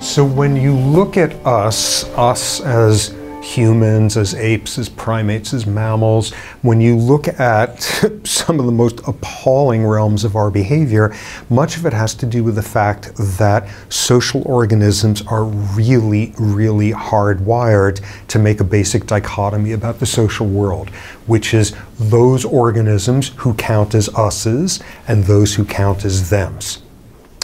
So when you look at us, us as humans, as apes, as primates, as mammals, when you look at some of the most appalling realms of our behavior, much of it has to do with the fact that social organisms are really, really hardwired to make a basic dichotomy about the social world, which is those organisms who count as us's and those who count as them's.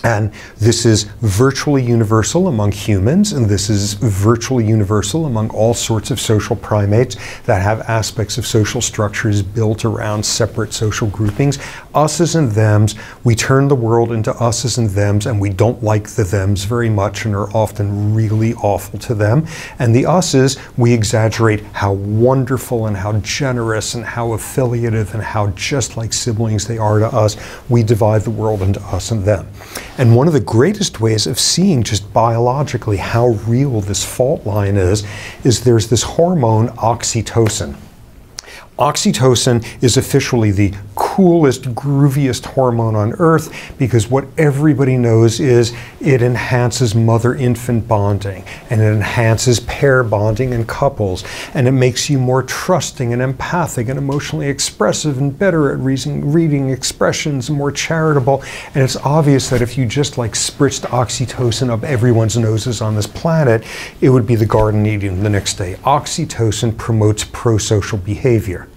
And this is virtually universal among humans, and this is virtually universal among all sorts of social primates that have aspects of social structures built around separate social groupings. Uses and them's, we turn the world into uses and them's, and we don't like the them's very much and are often really awful to them. And the uses, we exaggerate how wonderful and how generous and how affiliative and how just like siblings they are to us. We divide the world into us and them. And one of the greatest ways of seeing just biologically how real this fault line is, is there's this hormone oxytocin. Oxytocin is officially the coolest, grooviest hormone on earth because what everybody knows is it enhances mother infant bonding and it enhances pair bonding in couples and it makes you more trusting and empathic and emotionally expressive and better at reading, expressions more charitable. And it's obvious that if you just like spritzed oxytocin up everyone's noses on this planet, it would be the garden Eden the next day. Oxytocin promotes pro social behavior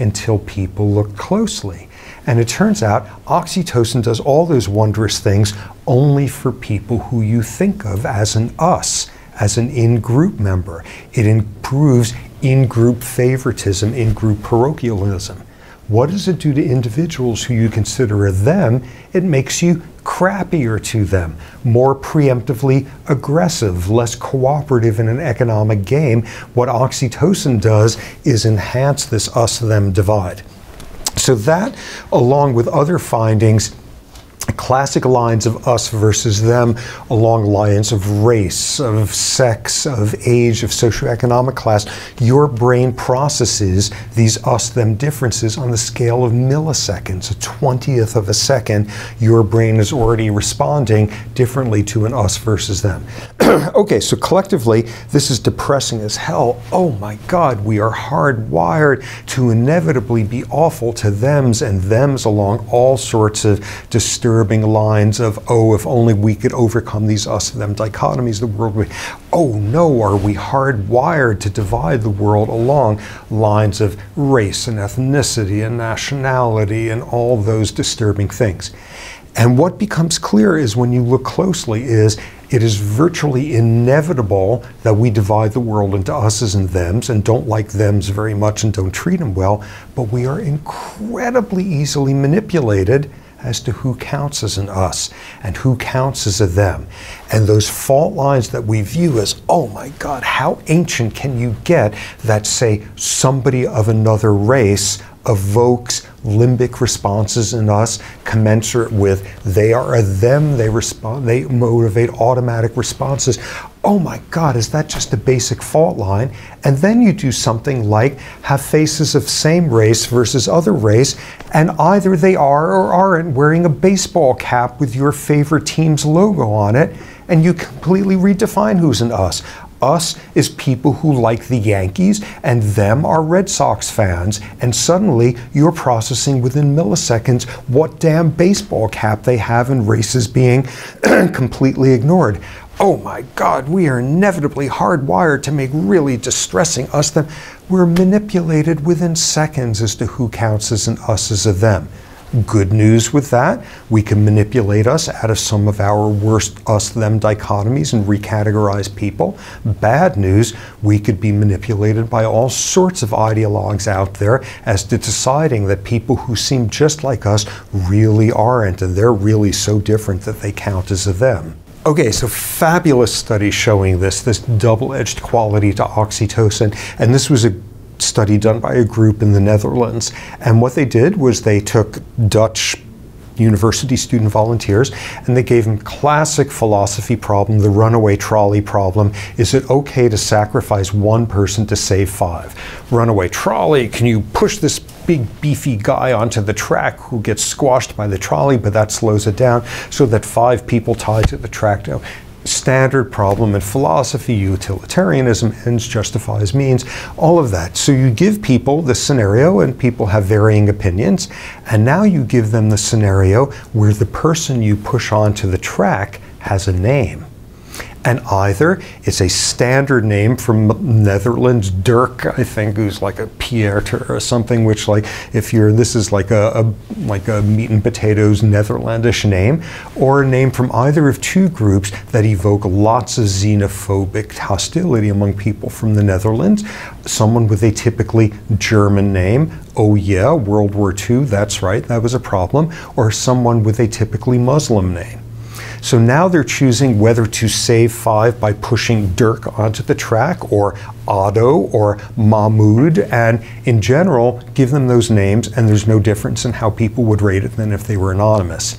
until people look closely. And it turns out oxytocin does all those wondrous things only for people who you think of as an us, as an in group member. It improves in group favoritism, in group parochialism. What does it do to individuals who you consider a them? It makes you crappier to them, more preemptively aggressive, less cooperative in an economic game. What oxytocin does is enhance this us them divide. So, that, along with other findings, classic lines of us versus them along lines of race, of sex, of age, of socioeconomic class. Your brain processes these us them differences on the scale of milliseconds, a 20th of a second. Your brain is already responding differently to an us versus them. okay, so collectively, this is depressing as hell. Oh my God, we are hardwired to inevitably be awful to thems and thems along all sorts of disturbing lines of, oh, if only we could overcome these us them dichotomies, the world would. Oh no, are we hardwired to divide the world along lines of race and ethnicity and nationality and all those disturbing things? And what becomes clear is when you look closely is it is virtually inevitable that we divide the world into us's and them's and don't like them's very much and don't treat them well, but we are incredibly easily manipulated as to who counts as an us and who counts as a them. And those fault lines that we view as, oh my God, how ancient can you get that say somebody of another race evokes limbic responses in us commensurate with they are a them they respond they motivate automatic responses. Oh my god is that just a basic fault line? And then you do something like have faces of same race versus other race and either they are or aren't wearing a baseball cap with your favorite team's logo on it and you completely redefine who's an us us is people who like the Yankees, and them are Red Sox fans. And suddenly you're processing within milliseconds what damn baseball cap they have and races being completely ignored. Oh my God, we are inevitably hardwired to make really distressing us them. We're manipulated within seconds as to who counts as an us as a them. Good news with that, we can manipulate us out of some of our worst us them dichotomies and recategorize people. Bad news, we could be manipulated by all sorts of ideologues out there as to deciding that people who seem just like us really aren't, and they're really so different that they count as a them. Okay, so fabulous study showing this, this double edged quality to oxytocin. And this was a study done by a group in the Netherlands. And what they did was they took Dutch university student volunteers and they gave them classic philosophy problem the runaway trolley problem is it okay to sacrifice one person to save five runaway trolley can you push this big beefy guy onto the track who gets squashed by the trolley but that slows it down so that five people tied to the track now standard problem in philosophy, utilitarianism, ends justifies means, all of that. So you give people the scenario, and people have varying opinions, and now you give them the scenario where the person you push onto the track has a name. And either it's a standard name from Netherlands, Dirk, I think, who's like a Pieter or something, which like if you're this is like a, a, like a meat and potatoes Netherlandish name, or a name from either of two groups that evoke lots of xenophobic hostility among people from the Netherlands. Someone with a typically German name, oh yeah, World War II, that's right, that was a problem, or someone with a typically Muslim name. So now they're choosing whether to save five by pushing Dirk onto the track or Otto or Mahmoud, and in general, give them those names, and there's no difference in how people would rate it than if they were anonymous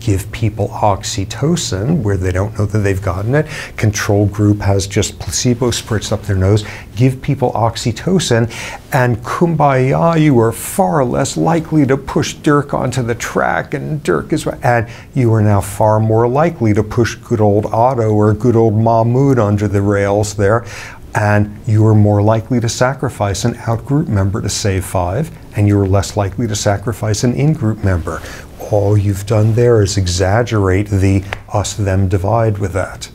give people oxytocin where they don't know that they've gotten it. Control group has just placebo spritz up their nose. Give people oxytocin, and kumbaya, you are far less likely to push Dirk onto the track, and Dirk is, and you are now far more likely to push good old Otto or good old Mahmoud under the rails there and you are more likely to sacrifice an out-group member to save five, and you are less likely to sacrifice an in-group member all you've done there is exaggerate the us them divide with that.